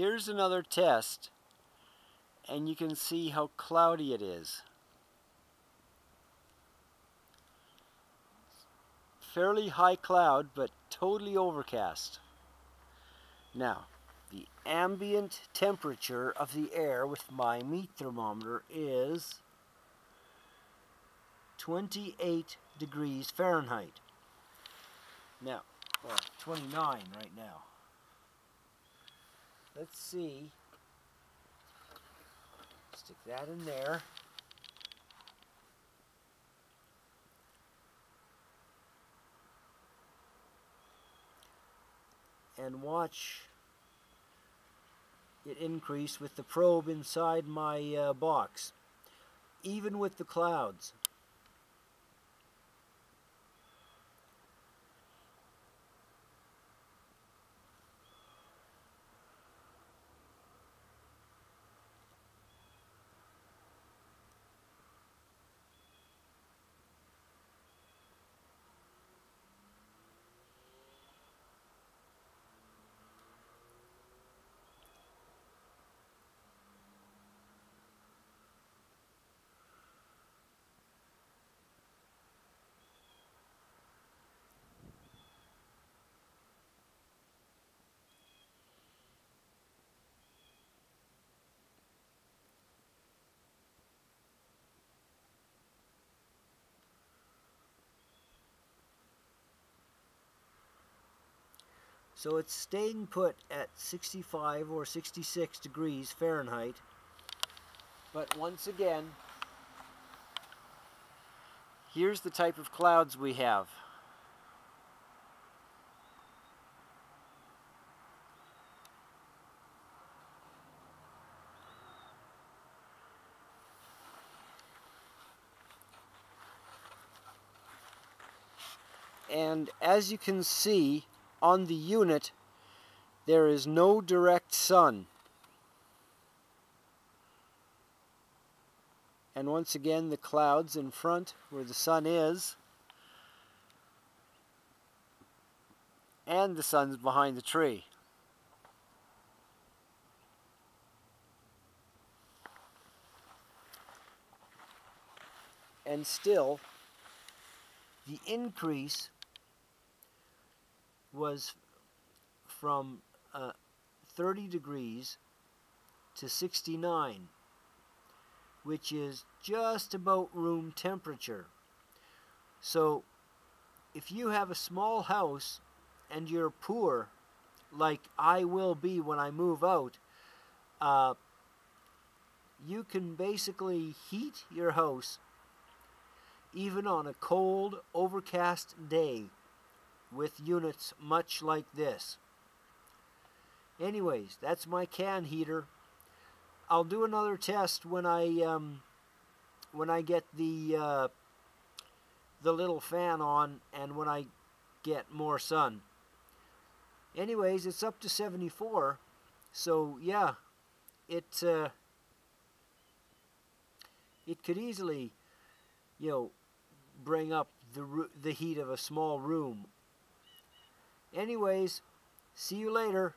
here's another test and you can see how cloudy it is. Fairly high cloud but totally overcast. Now the ambient temperature of the air with my meat thermometer is 28 degrees Fahrenheit. Now, well, 29 right now. Let's see. Stick that in there. And watch it increase with the probe inside my uh, box, even with the clouds. So it's staying put at 65 or 66 degrees Fahrenheit. But once again, here's the type of clouds we have. And as you can see, on the unit there is no direct sun. And once again the clouds in front where the sun is and the sun's behind the tree. And still the increase was from uh, 30 degrees to 69, which is just about room temperature. So if you have a small house and you're poor, like I will be when I move out, uh, you can basically heat your house even on a cold, overcast day with units much like this. Anyways, that's my can heater. I'll do another test when I um, when I get the uh, the little fan on and when I get more sun. Anyways, it's up to 74. So yeah, it uh, it could easily, you know, bring up the the heat of a small room Anyways, see you later.